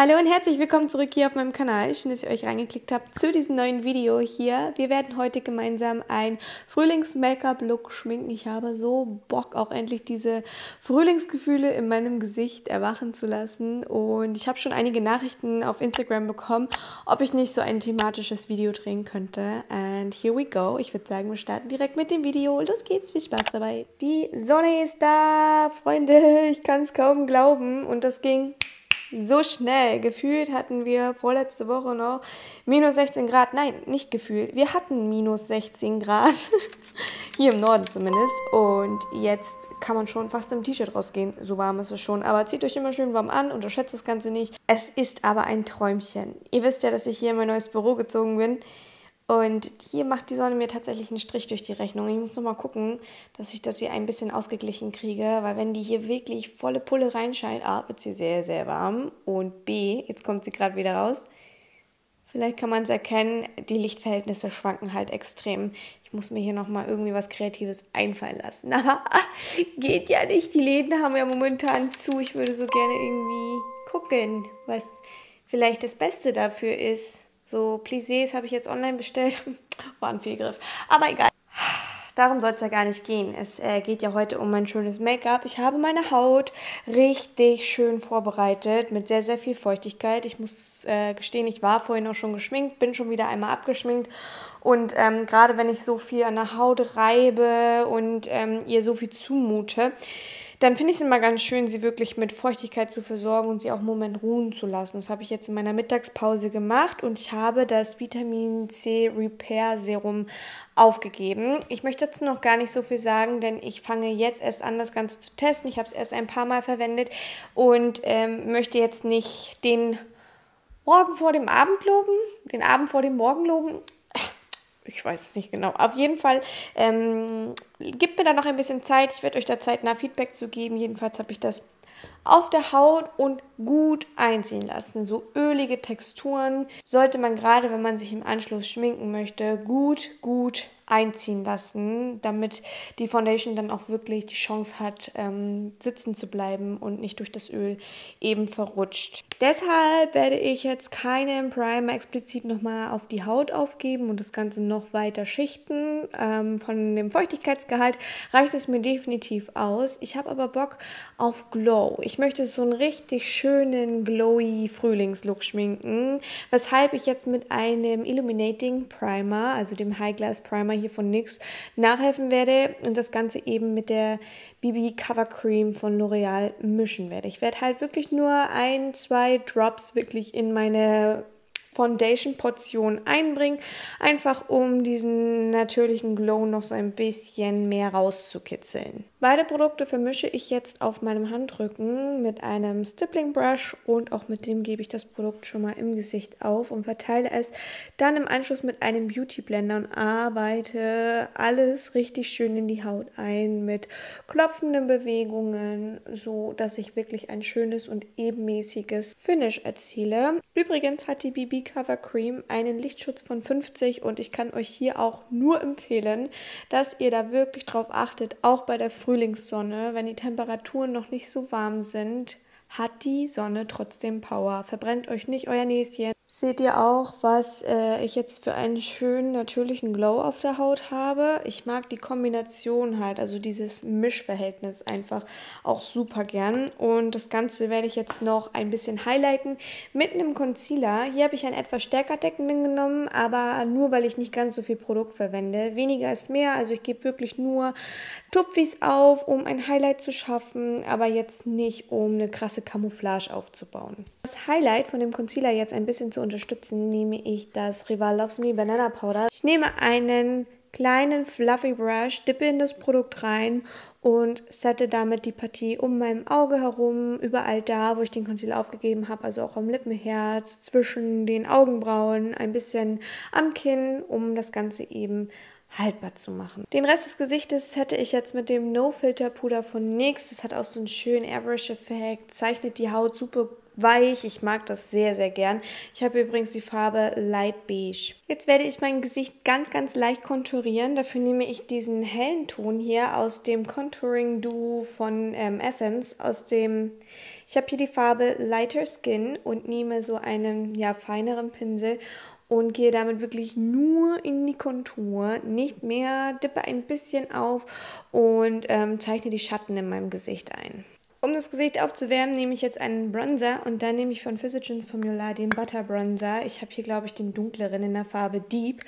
Hallo und herzlich willkommen zurück hier auf meinem Kanal. Schön, dass ihr euch reingeklickt habt zu diesem neuen Video hier. Wir werden heute gemeinsam ein Frühlings-Make-up-Look schminken. Ich habe so Bock, auch endlich diese Frühlingsgefühle in meinem Gesicht erwachen zu lassen. Und ich habe schon einige Nachrichten auf Instagram bekommen, ob ich nicht so ein thematisches Video drehen könnte. And here we go. Ich würde sagen, wir starten direkt mit dem Video. Los geht's, viel Spaß dabei. Die Sonne ist da, Freunde. Ich kann es kaum glauben. Und das ging so schnell. Gefühlt hatten wir vorletzte Woche noch minus 16 Grad. Nein, nicht gefühlt. Wir hatten minus 16 Grad. Hier im Norden zumindest. Und jetzt kann man schon fast im T-Shirt rausgehen. So warm ist es schon. Aber zieht euch immer schön warm an. Unterschätzt das Ganze nicht. Es ist aber ein Träumchen. Ihr wisst ja, dass ich hier in mein neues Büro gezogen bin. Und hier macht die Sonne mir tatsächlich einen Strich durch die Rechnung. Ich muss noch mal gucken, dass ich das hier ein bisschen ausgeglichen kriege, weil wenn die hier wirklich volle Pulle reinscheint, A, wird sie sehr, sehr warm und B, jetzt kommt sie gerade wieder raus, vielleicht kann man es erkennen, die Lichtverhältnisse schwanken halt extrem. Ich muss mir hier noch mal irgendwie was Kreatives einfallen lassen. Aber geht ja nicht, die Läden haben ja momentan zu. Ich würde so gerne irgendwie gucken, was vielleicht das Beste dafür ist. So Plissés habe ich jetzt online bestellt. War ein Fehlgriff. Aber egal. Darum soll es ja gar nicht gehen. Es äh, geht ja heute um mein schönes Make-up. Ich habe meine Haut richtig schön vorbereitet mit sehr, sehr viel Feuchtigkeit. Ich muss äh, gestehen, ich war vorhin auch schon geschminkt, bin schon wieder einmal abgeschminkt. Und ähm, gerade wenn ich so viel an der Haut reibe und ähm, ihr so viel zumute, dann finde ich es immer ganz schön, sie wirklich mit Feuchtigkeit zu versorgen und sie auch einen Moment ruhen zu lassen. Das habe ich jetzt in meiner Mittagspause gemacht und ich habe das Vitamin C Repair Serum aufgegeben. Ich möchte dazu noch gar nicht so viel sagen, denn ich fange jetzt erst an, das Ganze zu testen. Ich habe es erst ein paar Mal verwendet und ähm, möchte jetzt nicht den Morgen vor dem Abend loben, den Abend vor dem Morgen loben ich weiß es nicht genau. Auf jeden Fall ähm, gibt mir da noch ein bisschen Zeit. Ich werde euch da zeitnah Feedback zu geben. Jedenfalls habe ich das auf der Haut und gut einziehen lassen. So ölige Texturen sollte man gerade, wenn man sich im Anschluss schminken möchte, gut, gut einziehen lassen, damit die Foundation dann auch wirklich die Chance hat, ähm, sitzen zu bleiben und nicht durch das Öl eben verrutscht. Deshalb werde ich jetzt keinen Primer explizit nochmal auf die Haut aufgeben und das Ganze noch weiter schichten. Ähm, von dem Feuchtigkeitsgehalt reicht es mir definitiv aus. Ich habe aber Bock auf Glow. Ich möchte so einen richtig schönen, glowy Frühlingslook schminken, weshalb ich jetzt mit einem Illuminating Primer, also dem High Glass Primer hier von NYX nachhelfen werde und das Ganze eben mit der BB Cover Cream von L'Oreal mischen werde. Ich werde halt wirklich nur ein, zwei Drops wirklich in meine Foundation-Portion einbringen, einfach um diesen natürlichen Glow noch so ein bisschen mehr rauszukitzeln. Beide Produkte vermische ich jetzt auf meinem Handrücken mit einem Stippling Brush und auch mit dem gebe ich das Produkt schon mal im Gesicht auf und verteile es dann im Anschluss mit einem Beauty Blender und arbeite alles richtig schön in die Haut ein mit klopfenden Bewegungen, so dass ich wirklich ein schönes und ebenmäßiges Finish erziele. Übrigens hat die BB Cover Cream einen Lichtschutz von 50 und ich kann euch hier auch nur empfehlen, dass ihr da wirklich drauf achtet, auch bei der Frühlingssonne, wenn die Temperaturen noch nicht so warm sind, hat die Sonne trotzdem Power. Verbrennt euch nicht euer Näschen. Seht ihr auch, was äh, ich jetzt für einen schönen natürlichen Glow auf der Haut habe? Ich mag die Kombination halt, also dieses Mischverhältnis einfach auch super gern. Und das Ganze werde ich jetzt noch ein bisschen highlighten mit einem Concealer. Hier habe ich einen etwas stärker deckenden genommen, aber nur, weil ich nicht ganz so viel Produkt verwende. Weniger ist mehr, also ich gebe wirklich nur Tupfis auf, um ein Highlight zu schaffen, aber jetzt nicht, um eine krasse Camouflage aufzubauen. Das Highlight von dem Concealer jetzt ein bisschen zu zu unterstützen, nehme ich das Rival Loves Me Banana Powder. Ich nehme einen kleinen Fluffy Brush, dippe in das Produkt rein und sette damit die Partie um meinem Auge herum, überall da, wo ich den Concealer aufgegeben habe, also auch am Lippenherz, zwischen den Augenbrauen, ein bisschen am Kinn, um das Ganze eben haltbar zu machen. Den Rest des Gesichtes hätte ich jetzt mit dem No Filter Puder von NYX. Das hat auch so einen schönen Airbrush-Effekt, zeichnet die Haut super weich. Ich mag das sehr, sehr gern. Ich habe übrigens die Farbe Light Beige. Jetzt werde ich mein Gesicht ganz, ganz leicht konturieren. Dafür nehme ich diesen hellen Ton hier aus dem Contouring Duo von ähm, Essence. Aus dem, ich habe hier die Farbe Lighter Skin und nehme so einen ja, feineren Pinsel und gehe damit wirklich nur in die Kontur, nicht mehr, dippe ein bisschen auf und ähm, zeichne die Schatten in meinem Gesicht ein. Um das Gesicht aufzuwärmen, nehme ich jetzt einen Bronzer und dann nehme ich von Physicians Formula den Butter Bronzer. Ich habe hier, glaube ich, den dunkleren in der Farbe Deep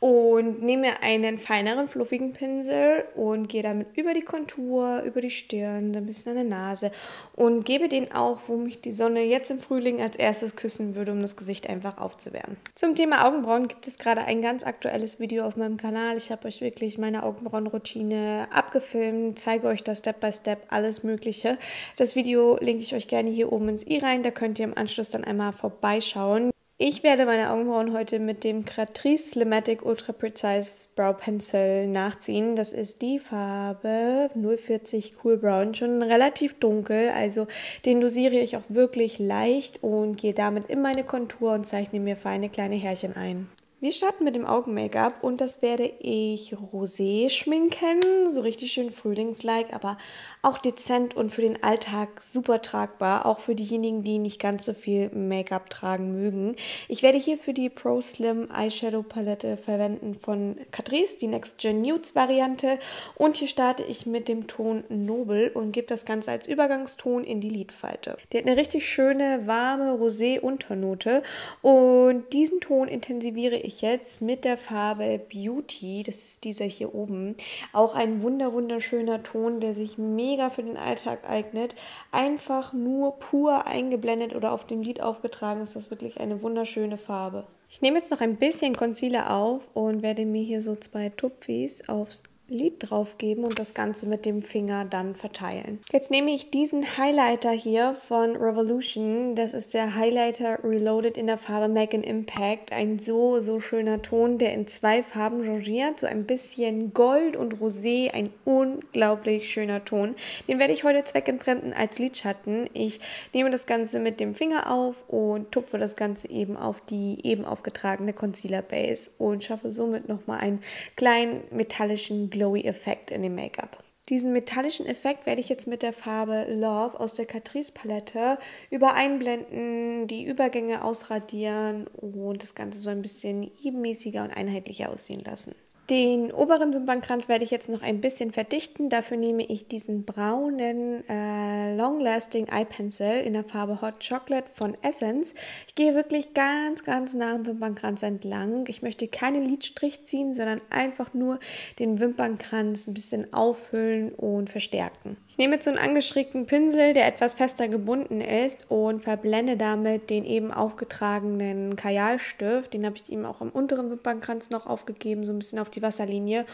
und nehme einen feineren, fluffigen Pinsel und gehe damit über die Kontur, über die Stirn, ein bisschen an der Nase und gebe den auch, wo mich die Sonne jetzt im Frühling als erstes küssen würde, um das Gesicht einfach aufzuwärmen. Zum Thema Augenbrauen gibt es gerade ein ganz aktuelles Video auf meinem Kanal. Ich habe euch wirklich meine Augenbrauenroutine abgefilmt, zeige euch das Step by Step, alles Mögliche. Das Video linke ich euch gerne hier oben ins i rein, da könnt ihr im Anschluss dann einmal vorbeischauen. Ich werde meine Augenbrauen heute mit dem Catrice Slimatic Ultra Precise Brow Pencil nachziehen. Das ist die Farbe 040 Cool Brown, schon relativ dunkel, also den dosiere ich auch wirklich leicht und gehe damit in meine Kontur und zeichne mir feine kleine Härchen ein. Wir starten mit dem Augen-Make-up und das werde ich rosé schminken, so richtig schön frühlingslike, aber auch dezent und für den Alltag super tragbar, auch für diejenigen, die nicht ganz so viel Make-up tragen mögen. Ich werde hier für die Pro Slim Eyeshadow Palette verwenden von Catrice, die Next Gen Nudes Variante und hier starte ich mit dem Ton Noble und gebe das Ganze als Übergangston in die Lidfalte. Der hat eine richtig schöne, warme Rosé-Unternote und diesen Ton intensiviere ich ich jetzt mit der Farbe Beauty, das ist dieser hier oben, auch ein wunder wunderschöner Ton, der sich mega für den Alltag eignet. Einfach nur pur eingeblendet oder auf dem Lid aufgetragen ist das wirklich eine wunderschöne Farbe. Ich nehme jetzt noch ein bisschen Concealer auf und werde mir hier so zwei Tupfis aufs Lid drauf geben und das Ganze mit dem Finger dann verteilen. Jetzt nehme ich diesen Highlighter hier von Revolution. Das ist der Highlighter Reloaded in der Farbe an Impact. Ein so, so schöner Ton, der in zwei Farben changiert. So ein bisschen Gold und Rosé. Ein unglaublich schöner Ton. Den werde ich heute zweckentfremden als Lidschatten. Ich nehme das Ganze mit dem Finger auf und tupfe das Ganze eben auf die eben aufgetragene Concealer Base und schaffe somit nochmal einen kleinen metallischen glowy Effekt in dem Make-up. Diesen metallischen Effekt werde ich jetzt mit der Farbe Love aus der Catrice Palette übereinblenden, die Übergänge ausradieren und das Ganze so ein bisschen ebenmäßiger und einheitlicher aussehen lassen. Den oberen Wimpernkranz werde ich jetzt noch ein bisschen verdichten. Dafür nehme ich diesen braunen äh, Long Lasting Eye Pencil in der Farbe Hot Chocolate von Essence. Ich gehe wirklich ganz, ganz nah am Wimpernkranz entlang. Ich möchte keinen Lidstrich ziehen, sondern einfach nur den Wimpernkranz ein bisschen auffüllen und verstärken. Ich nehme jetzt so einen angeschrägten Pinsel, der etwas fester gebunden ist und verblende damit den eben aufgetragenen Kajalstift. Den habe ich ihm auch am unteren Wimpernkranz noch aufgegeben, so ein bisschen auf die Wasserlinie.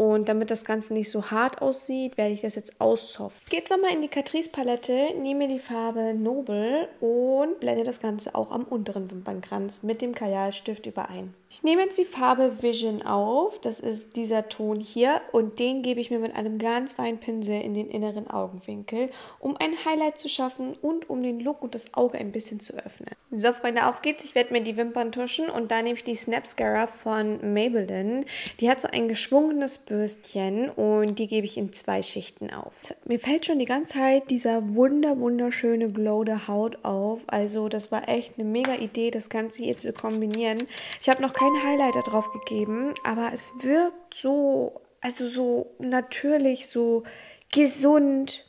Und damit das Ganze nicht so hart aussieht, werde ich das jetzt aussoften. Jetzt nochmal in die Catrice Palette, nehme die Farbe Noble und blende das Ganze auch am unteren Wimpernkranz mit dem Kajalstift überein. Ich nehme jetzt die Farbe Vision auf, das ist dieser Ton hier und den gebe ich mir mit einem ganz feinen Pinsel in den inneren Augenwinkel, um ein Highlight zu schaffen und um den Look und das Auge ein bisschen zu öffnen. So Freunde, auf geht's. Ich werde mir die Wimpern tuschen und da nehme ich die Snapscara von Maybelline. Die hat so ein geschwungenes Bürstchen und die gebe ich in zwei Schichten auf. Mir fällt schon die ganze Zeit dieser wunder wunderschöne Glow der Haut auf. Also das war echt eine mega Idee, das Ganze hier zu kombinieren. Ich habe noch keinen Highlighter drauf gegeben, aber es wirkt so, also so natürlich, so gesund.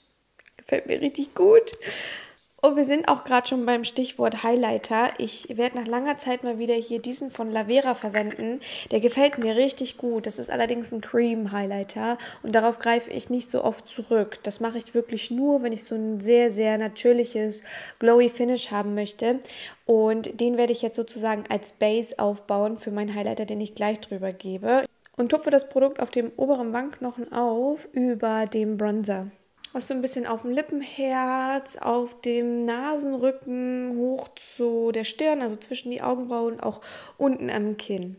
Gefällt mir richtig gut. Und wir sind auch gerade schon beim Stichwort Highlighter. Ich werde nach langer Zeit mal wieder hier diesen von Lavera verwenden. Der gefällt mir richtig gut. Das ist allerdings ein Cream Highlighter und darauf greife ich nicht so oft zurück. Das mache ich wirklich nur, wenn ich so ein sehr, sehr natürliches Glowy Finish haben möchte. Und den werde ich jetzt sozusagen als Base aufbauen für meinen Highlighter, den ich gleich drüber gebe. Und tupfe das Produkt auf dem oberen Wangenknochen auf über dem Bronzer auch so ein bisschen auf dem Lippenherz, auf dem Nasenrücken, hoch zu der Stirn, also zwischen die Augenbrauen, auch unten am Kinn.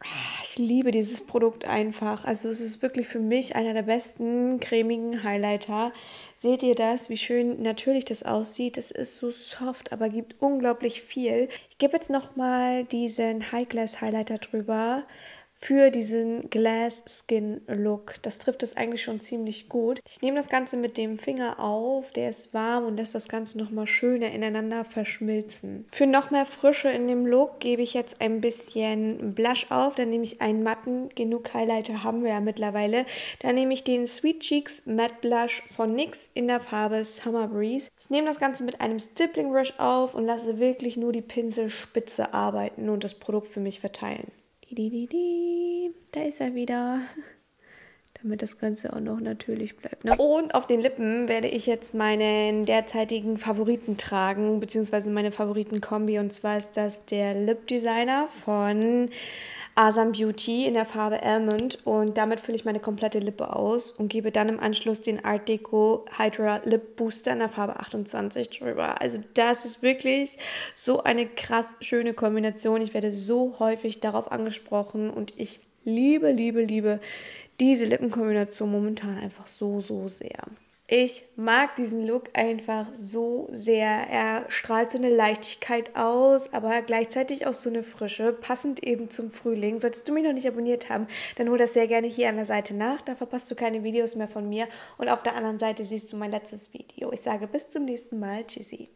Ah, ich Ich liebe dieses Produkt einfach. Also es ist wirklich für mich einer der besten cremigen Highlighter. Seht ihr das, wie schön natürlich das aussieht? Es ist so soft, aber gibt unglaublich viel. Ich gebe jetzt nochmal diesen High Glass Highlighter drüber für diesen Glass Skin Look. Das trifft es eigentlich schon ziemlich gut. Ich nehme das Ganze mit dem Finger auf, der ist warm und lässt das Ganze nochmal schöner ineinander verschmilzen. Für noch mehr Frische in dem Look gebe ich jetzt ein bisschen Blush auf. Dann nehme ich einen matten, genug Highlighter haben wir ja mittlerweile. Dann nehme ich den Sweet Cheeks Matte Blush von NYX in der Farbe Summer Breeze. Ich nehme das Ganze mit einem Stippling Brush auf und lasse wirklich nur die Pinselspitze arbeiten und das Produkt für mich verteilen. Da ist er wieder. Damit das Ganze auch noch natürlich bleibt. Ne? Und auf den Lippen werde ich jetzt meinen derzeitigen Favoriten tragen, beziehungsweise meine Favoriten-Kombi. Und zwar ist das der Lip Designer von Asam Beauty in der Farbe Almond und damit fülle ich meine komplette Lippe aus und gebe dann im Anschluss den Art Deco Hydra Lip Booster in der Farbe 28 drüber. Also das ist wirklich so eine krass schöne Kombination. Ich werde so häufig darauf angesprochen und ich liebe, liebe, liebe diese Lippenkombination momentan einfach so, so sehr. Ich mag diesen Look einfach so sehr. Er strahlt so eine Leichtigkeit aus, aber gleichzeitig auch so eine Frische, passend eben zum Frühling. Solltest du mich noch nicht abonniert haben, dann hol das sehr gerne hier an der Seite nach. Da verpasst du keine Videos mehr von mir. Und auf der anderen Seite siehst du mein letztes Video. Ich sage bis zum nächsten Mal. Tschüssi.